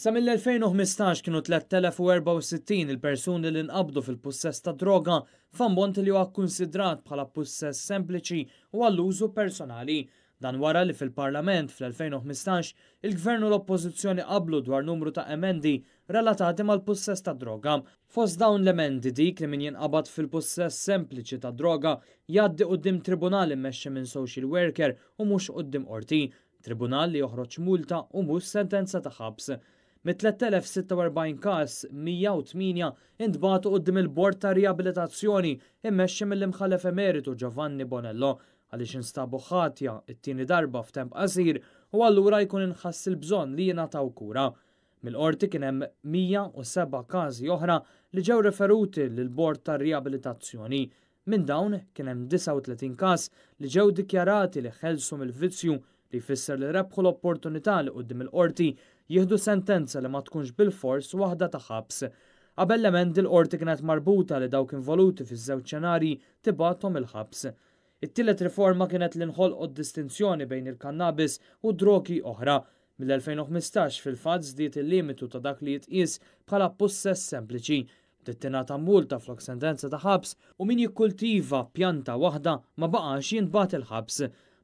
Sa mill-2015 kienu 3,064 il-persuni li nqabdu fil-pussess tad-droga f'ammont li huwa kkunsidrat bħala pussess sempliċi u għall-użu personali. Dan wara li fil-Parlament fl-2015 il-Gvern u l-Oppożizzjoni qablu dwar numru ta' emendi relatati mal-pussess tad-droga. Fost dawn l-emendi dik li min jinqabad fil-pussess sempliċi tad-droga jgħaddi quddiem tribunal immexxi minn social worker u mhux quddiem qorti. Tribunal li joħroġ multa u mhux sentenza ta' ħabs. Mit-3,046 każ, 108 intbagħtu quddiem il-Bord ta' Riabilitazzjoni mmexxi mill-Imħallef Emeritu Giovanni Bonello għaliex instabu ħatja t-tieni darba f'temp qasir u allura jkun inħass il-bżonn li jingħataw kura. Mill-Qorti kien hemm 107 każi oħra li ġew riferuti lill-Bord ta' Riabilitazzjoni Minn dawn, kien hemm 39 każ li ġew dikjarati li ħelsu mill-vizzju, li jfisser li rebħu l-opportunità li quddiem il-Qorti jieħdu sentenza li ma tkunx bilfors waħda ta' ħabs. Qabel l-emendi l-Qorti kienet marbuta li dawk involuti fiż-żewġ xenarji tibgħathom il-ħabs. It-tielet riforma kienet li nħolqot distinzjoni bejn il-kannabis u drogi oħra. Mill-2015 fil-fatt żdied il-limitu ta' dak li jitqies bħala pussess sempliċi. Trid tingħata multa flok sentenza ta' ħabs u min jikkultiva pjanta waħda ma baqax jintbagħat il-ħabs.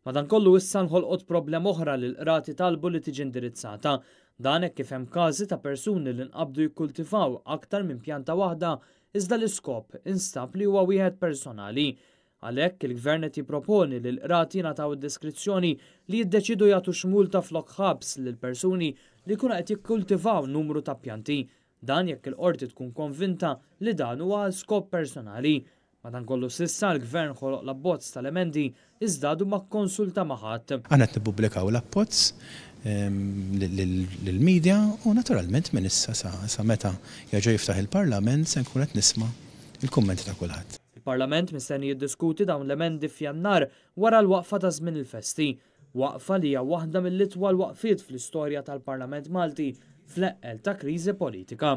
Madankollu issa nħolqot problema oħra li l-qrati talbu li tiġi indirizzata. Dan hekk kif hemm każi ta' persuni li nqabdu jikkultivaw aktar minn pjanta waħda iżda l-iskop instab li huwa wieħed personali. Għalhekk, il-Gvern qed jipproponi li l-qrati jingħataw id-diskrizzjoni li jiddeċiedu jagħtux multa flok ħabs lil persuni li jkunu qed jikkultivaw numru ta' pjanti Dan jekk il-Qorti tkun konvinta li dan huwa għal skop personali. Madankollu s'issa l-Gvern ħoloq l-abbozz tal-emendi iżda għadu ma kkonsulta ma' ħadd. Aħna qed nippubblikaw l-abbozz lill-media u naturalment minn issa sa meta jerġa' jiftaħ il-Parlament se nkun qed nisma' l-kummenti ta' kulħadd. Il-Parlament mistenni jiddiskuti dawn l-emendi f'Jannar wara l-waqfa ta' żmien il-festi. Waqfa li hija waħda mill-itwal waqfiet fl-istorja tal-Parlament Malti fl-eqqel ta' kriżi politika.